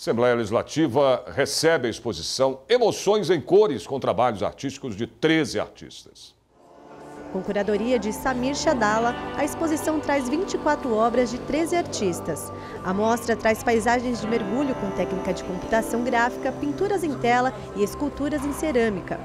Assembleia Legislativa recebe a exposição Emoções em Cores com trabalhos artísticos de 13 artistas. Com curadoria de Samir Shadala, a exposição traz 24 obras de 13 artistas. A mostra traz paisagens de mergulho com técnica de computação gráfica, pinturas em tela e esculturas em cerâmica.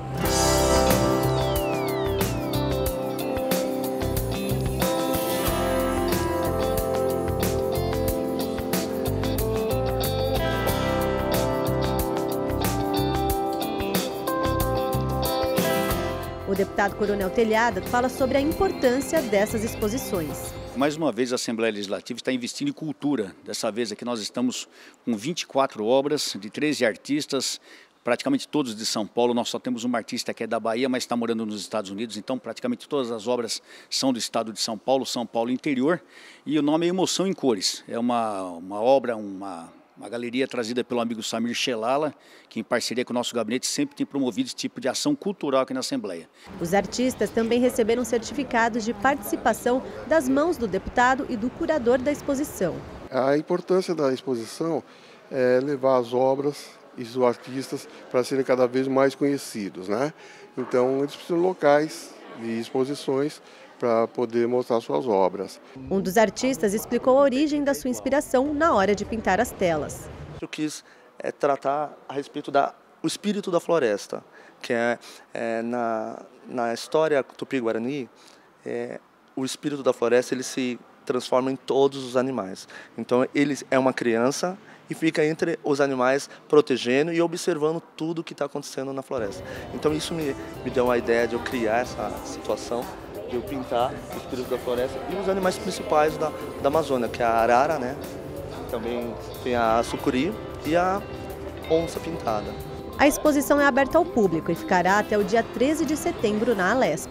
O deputado Coronel Telhada fala sobre a importância dessas exposições. Mais uma vez a Assembleia Legislativa está investindo em cultura. Dessa vez aqui nós estamos com 24 obras de 13 artistas, praticamente todos de São Paulo. Nós só temos uma artista que é da Bahia, mas está morando nos Estados Unidos, então praticamente todas as obras são do estado de São Paulo, São Paulo interior. E o nome é Emoção em Cores. É uma, uma obra, uma uma galeria trazida pelo amigo Samir Shelala, que em parceria com o nosso gabinete sempre tem promovido esse tipo de ação cultural aqui na Assembleia. Os artistas também receberam certificados de participação das mãos do deputado e do curador da exposição. A importância da exposição é levar as obras e os artistas para serem cada vez mais conhecidos. Né? Então, eles precisam de locais e exposições para poder mostrar suas obras. Um dos artistas explicou a origem da sua inspiração na hora de pintar as telas. Eu quis é, tratar a respeito da o espírito da floresta, que é, é na, na história tupi-guarani, é, o espírito da floresta ele se transforma em todos os animais. Então ele é uma criança e fica entre os animais protegendo e observando tudo que está acontecendo na floresta. Então isso me, me deu a ideia de eu criar essa situação de eu pintar o espírito da floresta e os animais principais da, da Amazônia, que é a arara, né? Também tem a sucuri e a onça pintada. A exposição é aberta ao público e ficará até o dia 13 de setembro na Alesp.